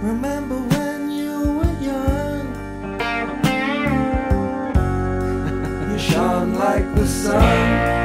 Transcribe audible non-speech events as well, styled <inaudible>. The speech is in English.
Remember when you were young? <laughs> you shone like the sun.